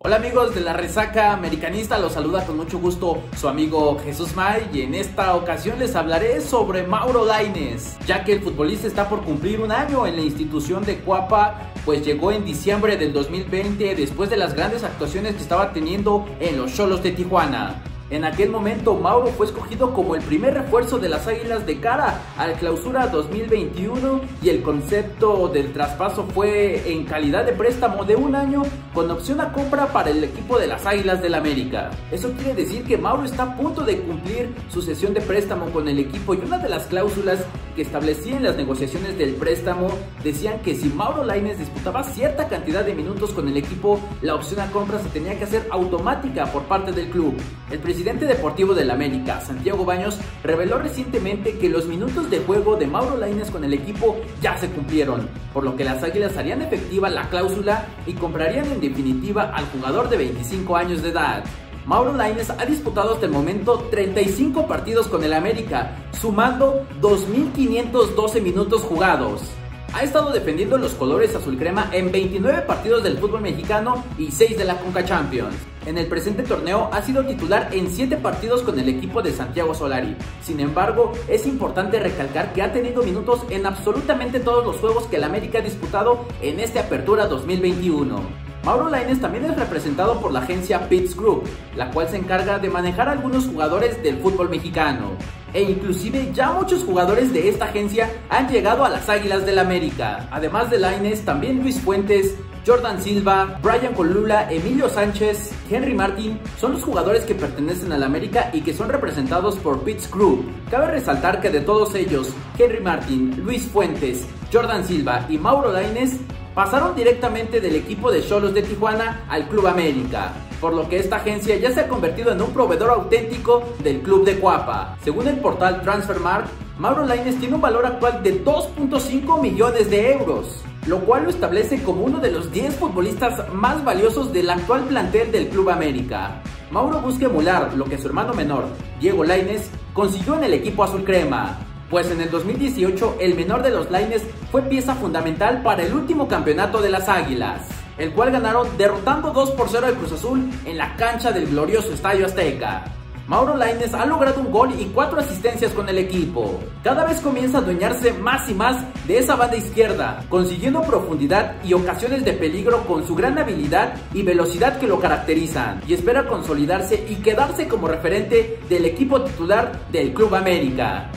Hola amigos de la resaca americanista, los saluda con mucho gusto su amigo Jesús May y en esta ocasión les hablaré sobre Mauro Laines, ya que el futbolista está por cumplir un año en la institución de Cuapa, pues llegó en diciembre del 2020 después de las grandes actuaciones que estaba teniendo en los Cholos de Tijuana. En aquel momento, Mauro fue escogido como el primer refuerzo de las Águilas de cara al clausura 2021 y el concepto del traspaso fue en calidad de préstamo de un año con opción a compra para el equipo de las Águilas del América. Eso quiere decir que Mauro está a punto de cumplir su sesión de préstamo con el equipo y una de las cláusulas que establecía en las negociaciones del préstamo decían que si Mauro Laines disputaba cierta cantidad de minutos con el equipo, la opción a compra se tenía que hacer automática por parte del club. El presidente deportivo del América, Santiago Baños, reveló recientemente que los minutos de juego de Mauro Laines con el equipo ya se cumplieron, por lo que las Águilas harían efectiva la cláusula y comprarían en definitiva al jugador de 25 años de edad. Mauro Laines ha disputado hasta el momento 35 partidos con el América, sumando 2.512 minutos jugados. Ha estado defendiendo los colores azul crema en 29 partidos del fútbol mexicano y 6 de la Conca Champions. En el presente torneo ha sido titular en 7 partidos con el equipo de Santiago Solari. Sin embargo, es importante recalcar que ha tenido minutos en absolutamente todos los juegos que el América ha disputado en esta apertura 2021. Mauro Laines también es representado por la agencia Pitts Group, la cual se encarga de manejar algunos jugadores del fútbol mexicano. E inclusive ya muchos jugadores de esta agencia han llegado a las Águilas del América. Además de Laines, también Luis Fuentes, Jordan Silva, Brian Colula, Emilio Sánchez, Henry Martin son los jugadores que pertenecen al América y que son representados por Pitts Group. Cabe resaltar que de todos ellos, Henry Martin, Luis Fuentes, Jordan Silva y Mauro Laines pasaron directamente del equipo de Cholos de Tijuana al Club América, por lo que esta agencia ya se ha convertido en un proveedor auténtico del club de Cuapa. Según el portal Transfermarkt, Mauro Laines tiene un valor actual de 2.5 millones de euros, lo cual lo establece como uno de los 10 futbolistas más valiosos del actual plantel del Club América. Mauro busca emular lo que su hermano menor, Diego Laines, consiguió en el equipo azul crema, pues en el 2018 el menor de los Laines fue pieza fundamental para el último campeonato de las Águilas, el cual ganaron derrotando 2 por 0 al Cruz Azul en la cancha del glorioso Estadio Azteca. Mauro Laines ha logrado un gol y cuatro asistencias con el equipo. Cada vez comienza a adueñarse más y más de esa banda izquierda, consiguiendo profundidad y ocasiones de peligro con su gran habilidad y velocidad que lo caracterizan, y espera consolidarse y quedarse como referente del equipo titular del Club América.